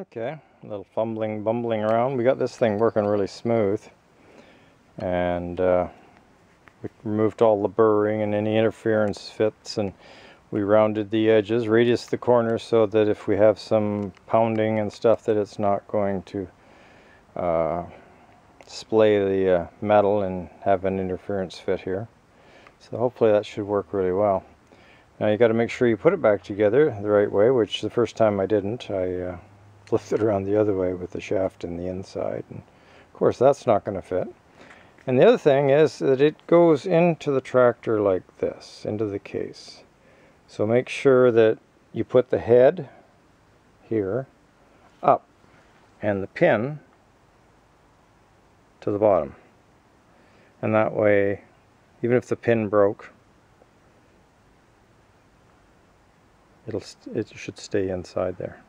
Okay, a little fumbling, bumbling around. We got this thing working really smooth. And uh, we removed all the burring and any interference fits and we rounded the edges, radius the corners so that if we have some pounding and stuff that it's not going to uh, splay the uh, metal and have an interference fit here. So hopefully that should work really well. Now you got to make sure you put it back together the right way, which the first time I didn't. I uh, flipped it around the other way with the shaft in the inside. And of course that's not going to fit. And the other thing is that it goes into the tractor like this, into the case. So make sure that you put the head here up and the pin to the bottom. And that way, even if the pin broke, it'll it should stay inside there.